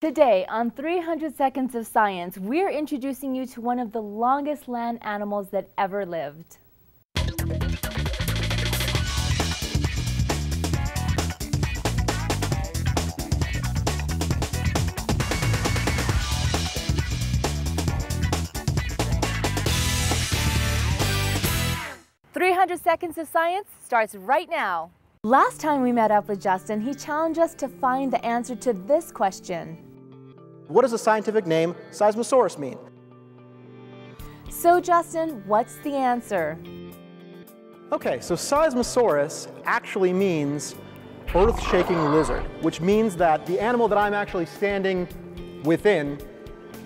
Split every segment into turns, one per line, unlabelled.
Today on 300 Seconds of Science, we're introducing you to one of the longest land animals that ever lived. Three hundred seconds of science starts right now. Last time we met up with Justin, he challenged us to find the answer to this question.
What does the scientific name Seismosaurus mean?
So Justin, what's the answer?
Okay, so Seismosaurus actually means earth-shaking lizard, which means that the animal that I'm actually standing within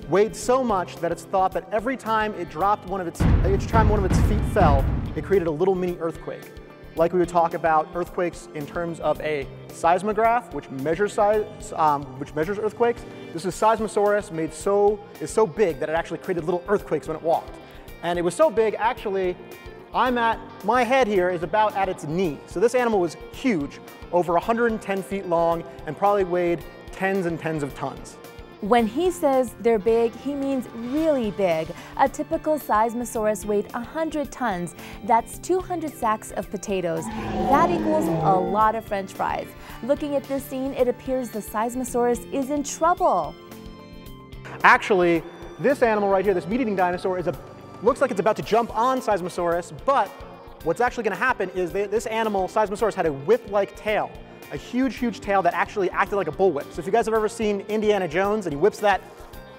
weighed so much that it's thought that every time it dropped one of its, each time one of its feet fell, it created a little mini earthquake. Like we would talk about earthquakes in terms of a seismograph, which measures size, um, which measures earthquakes. This is Seismosaurus made so is so big that it actually created little earthquakes when it walked. And it was so big, actually, I'm at my head here is about at its knee. So this animal was huge, over 110 feet long, and probably weighed tens and tens of tons.
When he says they're big, he means really big. A typical Seismosaurus weighed 100 tons. That's 200 sacks of potatoes. That equals a lot of french fries. Looking at this scene, it appears the Seismosaurus is in trouble.
Actually, this animal right here, this meat-eating dinosaur, is a, looks like it's about to jump on Seismosaurus, but what's actually going to happen is that this animal, Seismosaurus, had a whip-like tail a huge, huge tail that actually acted like a bullwhip. So if you guys have ever seen Indiana Jones and he whips that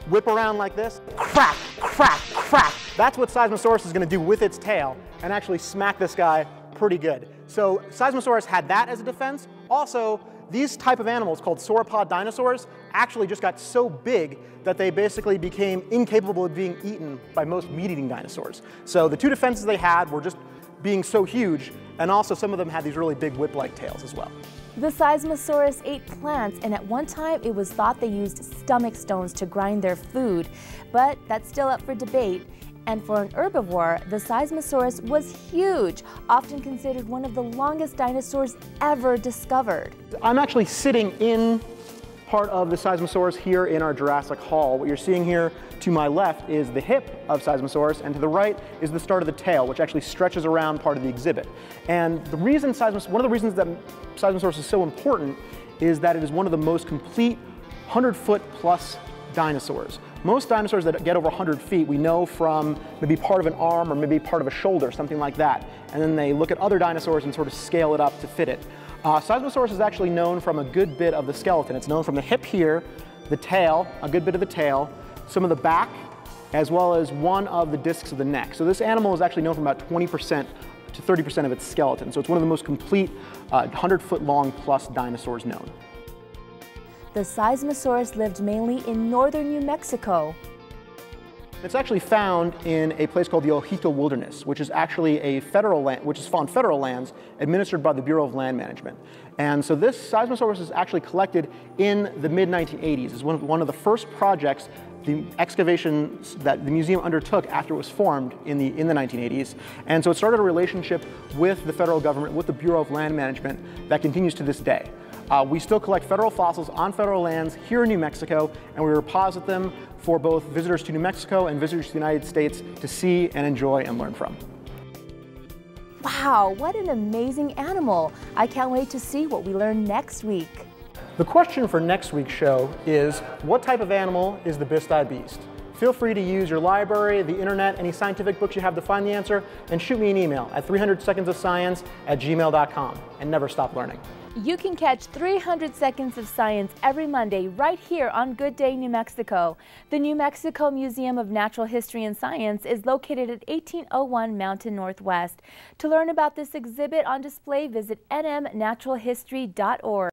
whip around like this, crack, crack, crack. That's what Seismosaurus is gonna do with its tail and actually smack this guy pretty good. So Seismosaurus had that as a defense. Also, these type of animals called sauropod dinosaurs actually just got so big that they basically became incapable of being eaten by most meat-eating dinosaurs. So the two defenses they had were just being so huge, and also some of them had these really big whip-like tails as well.
The Seismosaurus ate plants, and at one time it was thought they used stomach stones to grind their food, but that's still up for debate. And for an herbivore, the Seismosaurus was huge, often considered one of the longest dinosaurs ever discovered.
I'm actually sitting in part of the Seismosaurus here in our Jurassic Hall. What you're seeing here to my left is the hip of Seismosaurus, and to the right is the start of the tail, which actually stretches around part of the exhibit. And the reason Seismosaurus, one of the reasons that Seismosaurus is so important is that it is one of the most complete 100 foot plus dinosaurs. Most dinosaurs that get over 100 feet we know from maybe part of an arm or maybe part of a shoulder, something like that. And then they look at other dinosaurs and sort of scale it up to fit it. Uh, Seismosaurus is actually known from a good bit of the skeleton. It's known from the hip here, the tail, a good bit of the tail, some of the back, as well as one of the discs of the neck. So this animal is actually known from about 20% to 30% of its skeleton. So it's one of the most complete uh, 100 foot long plus dinosaurs known.
The Seismosaurus lived mainly in northern New Mexico,
it's actually found in a place called the Ojito Wilderness, which is actually a federal land, which is on federal lands administered by the Bureau of Land Management. And so this Seismosaurus is actually collected in the mid-1980s. It's one of, one of the first projects the excavations that the museum undertook after it was formed in the, in the 1980s. And so it started a relationship with the federal government, with the Bureau of Land Management that continues to this day. Uh, we still collect federal fossils on federal lands here in New Mexico, and we deposit them for both visitors to New Mexico and visitors to the United States to see and enjoy and learn from.
Wow, what an amazing animal. I can't wait to see what we learn next week.
The question for next week's show is, what type of animal is the Bisti beast? Feel free to use your library, the internet, any scientific books you have to find the answer, and shoot me an email at 300secondsofscience at gmail.com, and never stop learning.
You can catch 300 Seconds of Science every Monday right here on Good Day, New Mexico. The New Mexico Museum of Natural History and Science is located at 1801 Mountain Northwest. To learn about this exhibit on display, visit nmnaturalhistory.org.